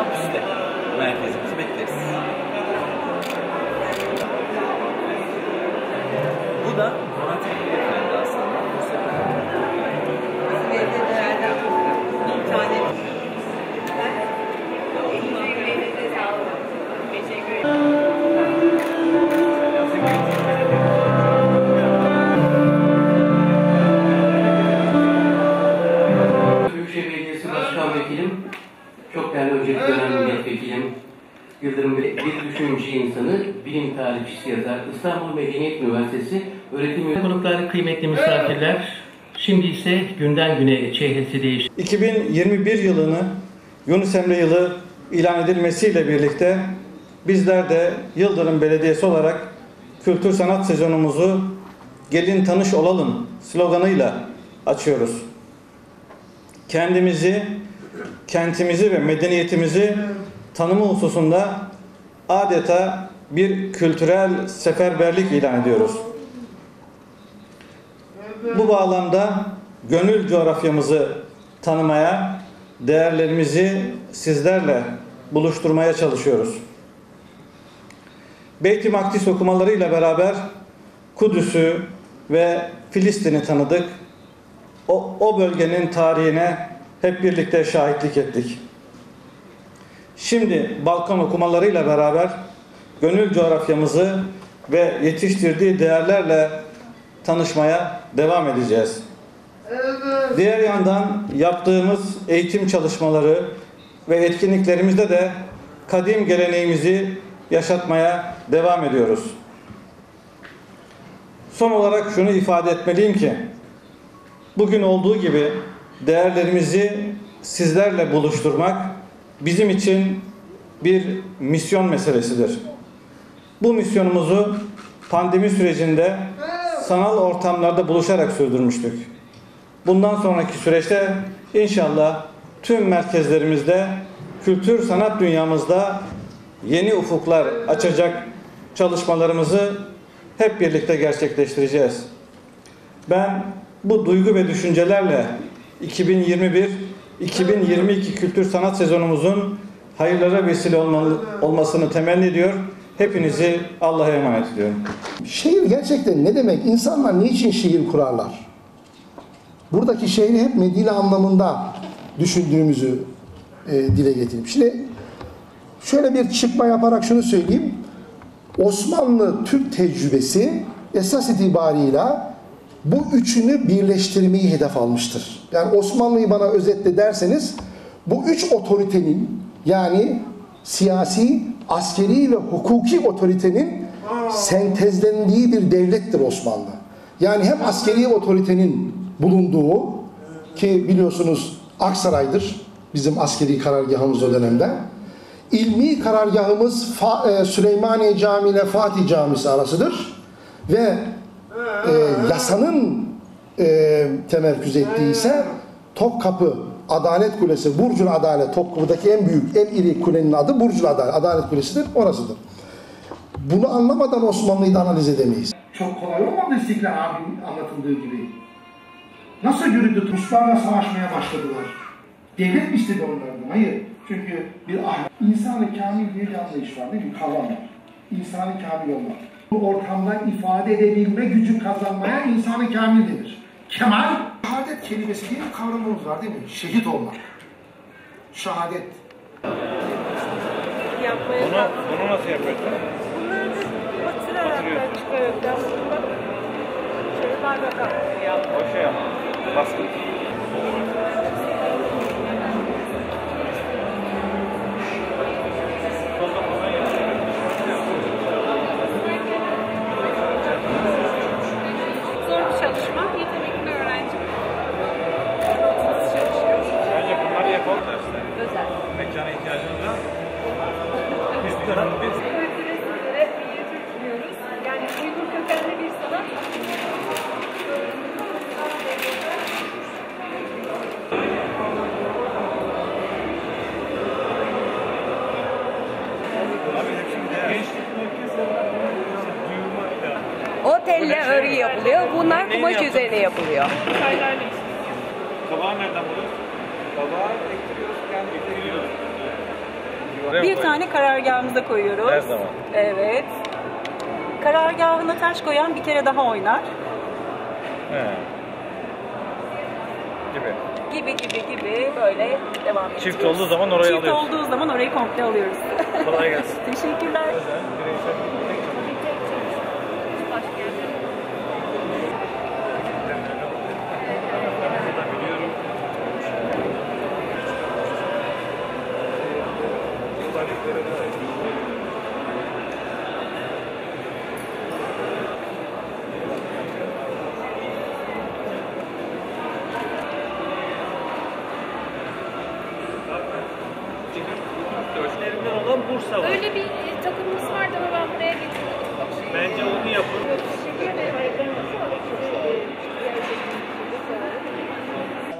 アップスでお悩み解決すべきです。Düşünce insanı, bilim tarihçisi yazar, İstanbul Medeniyet Üniversitesi öğretim üyesi. Konuklar, kıymetli misafirler, şimdi ise günden güne çehresi değişti. 2021 yılını Yunus Emre yılı ilan edilmesiyle birlikte bizler de Yıldırım Belediyesi olarak kültür sanat sezonumuzu gelin tanış olalım sloganıyla açıyoruz. Kendimizi, kentimizi ve medeniyetimizi tanımı hususunda adeta bir kültürel seferberlik ilan ediyoruz. Bu bağlamda gönül coğrafyamızı tanımaya, değerlerimizi sizlerle buluşturmaya çalışıyoruz. Beyt-i Makdis okumalarıyla beraber Kudüs'ü ve Filistin'i tanıdık. O, o bölgenin tarihine hep birlikte şahitlik ettik. Şimdi Balkan okumalarıyla beraber gönül coğrafyamızı ve yetiştirdiği değerlerle tanışmaya devam edeceğiz. Diğer yandan yaptığımız eğitim çalışmaları ve etkinliklerimizde de kadim geleneğimizi yaşatmaya devam ediyoruz. Son olarak şunu ifade etmeliyim ki bugün olduğu gibi değerlerimizi sizlerle buluşturmak bizim için bir misyon meselesidir. Bu misyonumuzu pandemi sürecinde sanal ortamlarda buluşarak sürdürmüştük. Bundan sonraki süreçte inşallah tüm merkezlerimizde kültür sanat dünyamızda yeni ufuklar açacak çalışmalarımızı hep birlikte gerçekleştireceğiz. Ben bu duygu ve düşüncelerle 2021-2022 kültür sanat sezonumuzun hayırlara vesile olmasını temenni ediyor. Hepinizi Allah'a emanet ediyorum. Şehir gerçekten ne demek? İnsanlar niçin şehir kurarlar? Buradaki şehri hep Medine anlamında düşündüğümüzü e, dile getireyim. Şimdi şöyle bir çıkma yaparak şunu söyleyeyim. Osmanlı Türk tecrübesi esas itibarıyla bu üçünü birleştirmeyi hedef almıştır. Yani Osmanlı'yı bana özetle derseniz bu üç otoritenin yani siyasi, askeri ve hukuki otoritenin sentezlendiği bir devlettir Osmanlı. Yani hem askeri otoritenin bulunduğu ki biliyorsunuz Aksaray'dır bizim askeri karargahımız o dönemde. İlmi karargahımız e, Süleymaniye Camii ile Fatih Camisi arasıdır. Ve e, yasanın e, temerküz ettiği ise Topkapı Adalet Kulesi, Burcul Adalet, Topkapı'daki en büyük, en iri kulenin adı Burcul Adalet, Adalet Kulesi'dir, orasıdır. Bunu anlamadan Osmanlı'yı da analiz edemeyiz. Çok kolay olmadı İstiklal abinin anlatıldığı gibi. Nasıl yürüdü? Ruslarla savaşmaya başladılar. Devlet mi istedi onlardan? Hayır. Çünkü bir ahlak. İnsan-ı kamil diye bir anlayış var değil mi? Kavram var. İnsan-ı kamil olmak. Bu ortamda ifade edebilme gücü kazanmaya insan-ı kamil denir. Kemal, şehadet kelimesi diye bir kavramımız var değil mi? Şehit olmak. Şehadet. Yapmaya Bunu, bunu nasıl yapıyorsun? Bunları batırarak da çıkarıp da bak. Şöyle bardak yap. O şey ama. Baskı. Biz bir minyatür sunuyoruz. Yani uygun kökenli bir sanat. O telle örgü yapılıyor. Bunlar kumaş üzerine yapılıyor. Kabağı nereden buluyoruz? Kabağı ektiriyoruz, kendi ektiriyoruz. Bir tane karargahımıza koyuyoruz. Her zaman. Evet. Karargahına taş koyan bir kere daha oynar. He. Gibi. Gibi gibi gibi böyle devam ediyoruz. Çift olduğu zaman orayı Çift alıyorsun. olduğu zaman orayı komple alıyoruz. Kolay gelsin. Teşekkürler. Elimden olan Bursa var. Öyle bir e, takımımız vardı ama ben buraya getirdim. Bence onu yapın.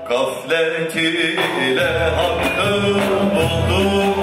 Gaflet ile hakkı buldum